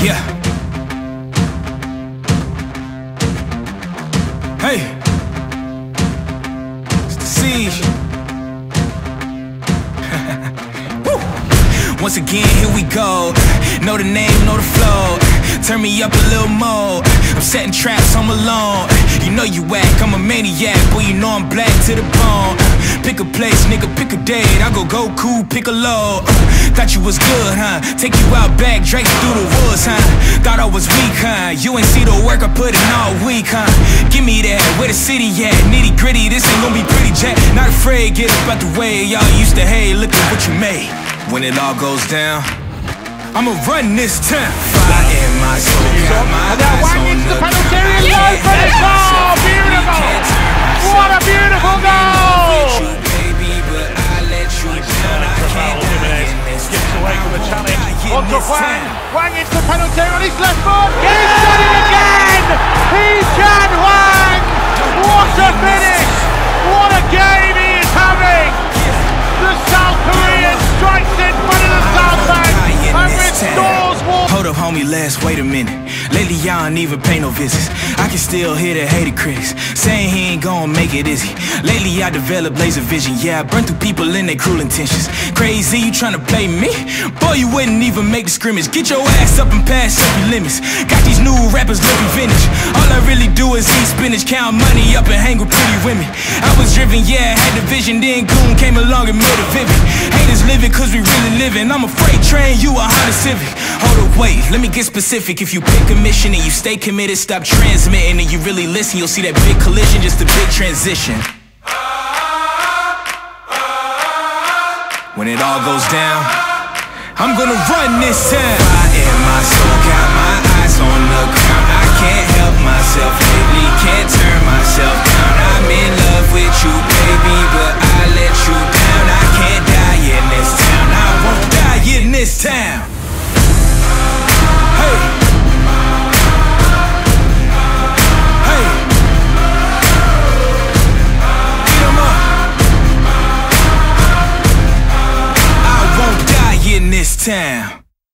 Yeah. Hey. It's the siege. Once again, here we go. Know the name, know the flow. Turn me up a little more. I'm setting traps, I'm alone. You know you whack, I'm a maniac. Boy, you know I'm black to the bone. Pick a place, nigga, pick a date. I go Goku, pick a low. Thought you was good, huh? Take you out back, Drake through the woods, huh? Thought I was weak, huh? You ain't see the work I put in all week, huh? Give me that, where the city at? Nitty gritty, this ain't gonna be pretty jack. Not afraid, get up out the way. Y'all used to hate, look at what you made. When it all goes down, I'ma run this town. In my soul, got my eyes on the the Wang. Wang into the penalty area on his left foot. He's done it again! He's Jan Wang! Homie, let's wait a minute. Lately, y'all don't even pay no visits. I can still hear the hated critics saying he ain't gonna make it, is he? Lately, I developed laser vision. Yeah, I burn through people in their cruel intentions. Crazy, you tryna play me? Boy, you wouldn't even make the scrimmage. Get your ass up and pass up your limits. Got these new rappers looking vintage. All I really do is eat spinach, count money up, and hang with pretty women. Driven, yeah, I had the vision. Then Goon came along and made it vivid. Haters living cause we really living. I'm a freight train, you a Honda Civic. Hold up, wait, let me get specific. If you pick a mission and you stay committed, stop transmitting, and you really listen, you'll see that big collision, just a big transition. When it all goes down, I'm gonna run this town. Fire in my soul, got my eyes on the crown. I can't help. town.